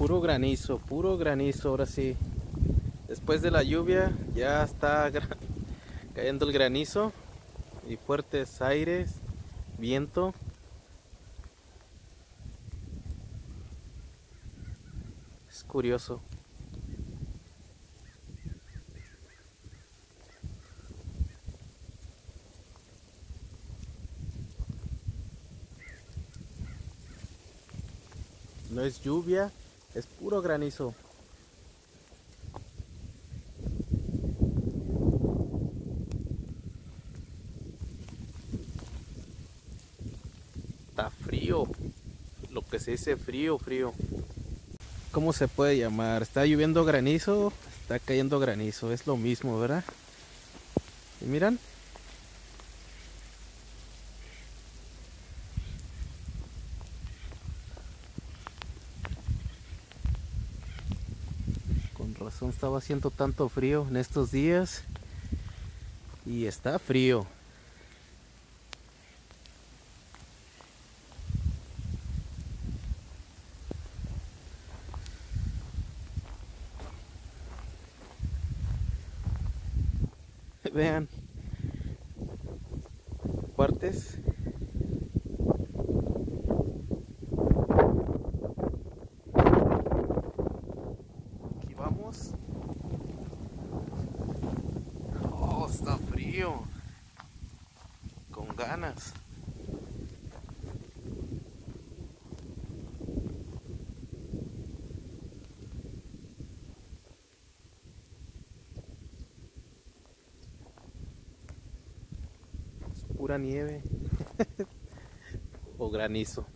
puro granizo, puro granizo, ahora sí. Después de la lluvia ya está cayendo el granizo y fuertes aires, viento. Es curioso. No es lluvia, es puro granizo. Está frío. Lo que se dice frío, frío. ¿Cómo se puede llamar? ¿Está lloviendo granizo? Está cayendo granizo. Es lo mismo, ¿verdad? ¿Y miran? Con razón estaba haciendo tanto frío en estos días. Y está frío. Vean. Partes. Con ganas. Es pura nieve o granizo.